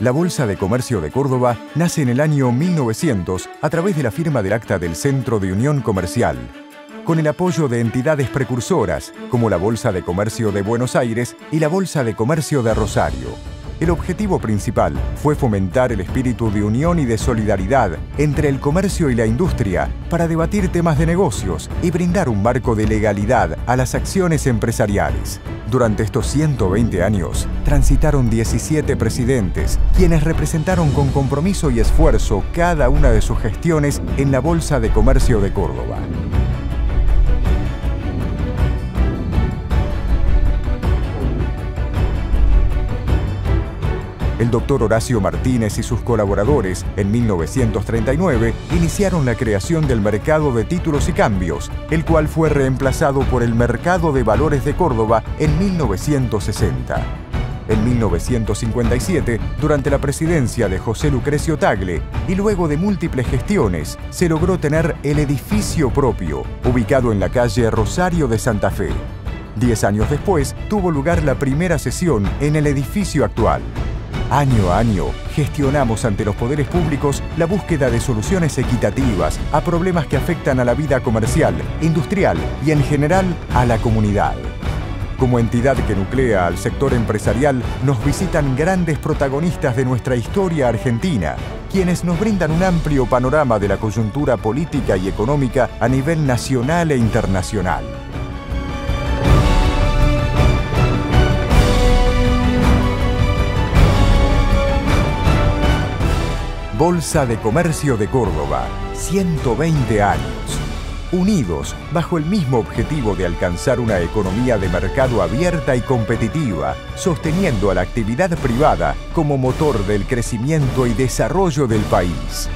La Bolsa de Comercio de Córdoba nace en el año 1900 a través de la firma del acta del Centro de Unión Comercial, con el apoyo de entidades precursoras como la Bolsa de Comercio de Buenos Aires y la Bolsa de Comercio de Rosario. El objetivo principal fue fomentar el espíritu de unión y de solidaridad entre el comercio y la industria para debatir temas de negocios y brindar un marco de legalidad a las acciones empresariales. Durante estos 120 años, transitaron 17 presidentes, quienes representaron con compromiso y esfuerzo cada una de sus gestiones en la Bolsa de Comercio de Córdoba. El doctor Horacio Martínez y sus colaboradores, en 1939, iniciaron la creación del mercado de títulos y cambios, el cual fue reemplazado por el mercado de valores de Córdoba en 1960. En 1957, durante la presidencia de José Lucrecio Tagle y luego de múltiples gestiones, se logró tener el edificio propio, ubicado en la calle Rosario de Santa Fe. Diez años después, tuvo lugar la primera sesión en el edificio actual. Año a año, gestionamos ante los poderes públicos la búsqueda de soluciones equitativas a problemas que afectan a la vida comercial, industrial y en general a la comunidad. Como entidad que nuclea al sector empresarial, nos visitan grandes protagonistas de nuestra historia argentina, quienes nos brindan un amplio panorama de la coyuntura política y económica a nivel nacional e internacional. Bolsa de Comercio de Córdoba, 120 años. Unidos bajo el mismo objetivo de alcanzar una economía de mercado abierta y competitiva, sosteniendo a la actividad privada como motor del crecimiento y desarrollo del país.